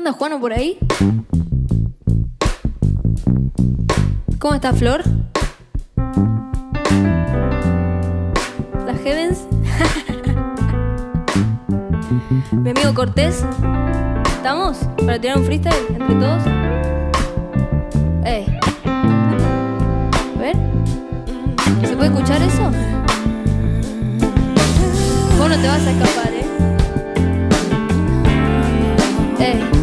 ¿Anda Juano por ahí? ¿Cómo está Flor? ¿Las Heavens? Mi amigo Cortés. ¿Estamos? ¿Para tirar un freestyle entre todos? Ey. A ver. ¿Se puede escuchar eso? Vos no te vas a escapar, ¿eh? Ey.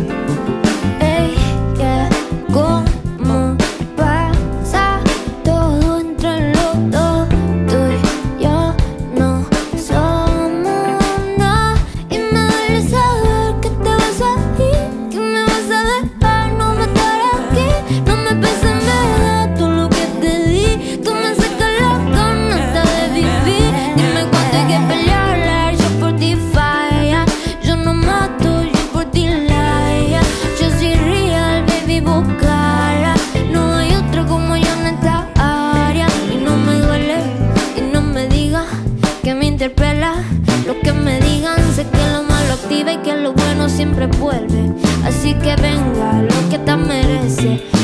Lo que me digan, sé que lo malo activa y que lo bueno siempre vuelve. Así que venga, lo que te merece.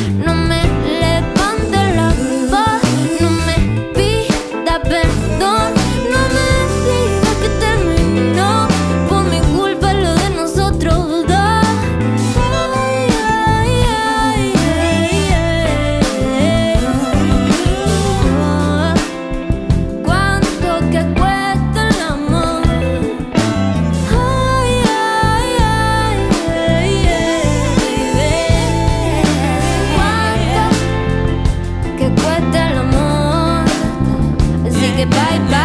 bye bye.